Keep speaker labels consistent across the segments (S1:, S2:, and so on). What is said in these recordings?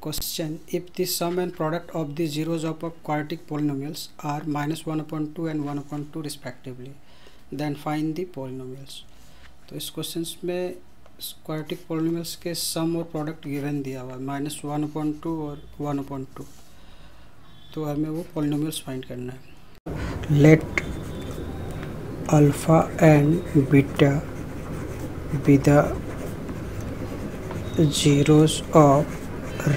S1: Question If the sum and product of the zeros of a quadratic polynomials are minus one upon two and one upon two respectively, then find the polynomials. तो इस question में quadratic polynomials के सम और product given दिया हुआ है minus one appoint two और one appoint two तो हमें वो पोलिनोमियल्स फाइंड करना है let alpha and beta be the zeros of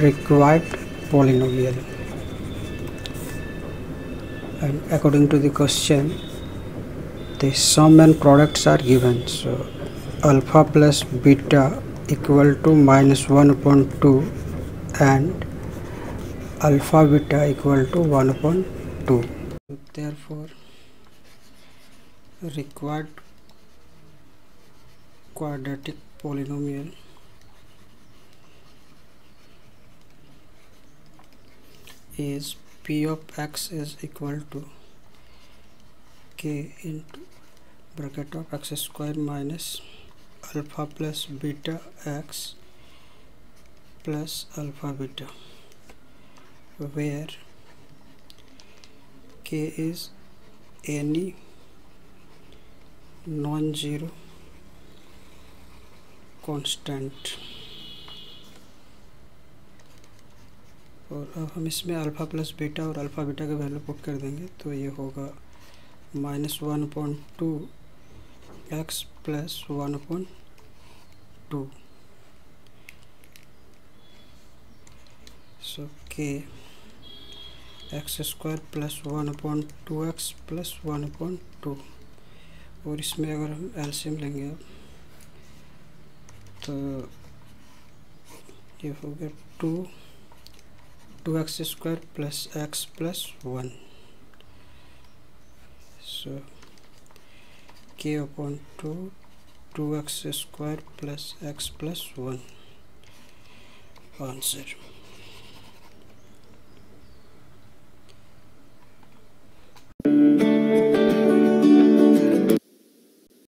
S1: required polynomial. And according to the question the sum and products are given. So alpha plus beta equal to minus 1 upon 2 and alpha beta equal to 1 upon 2 therefore required quadratic polynomial. Is p of x is equal to k into bracket of x square minus alpha plus beta x plus alpha beta where k is any non-zero constant. और अब हम इसमें alpha plus beta और alpha beta का value put कर देंगे तो ये होगा minus one point two x plus one point two so k x square plus one point two x plus one point two और इसमें अगर हम एल्शियम लेंगे अब uh, you forget 2 2x square plus x plus 1 so k upon 2 2x square plus x plus 1 answer.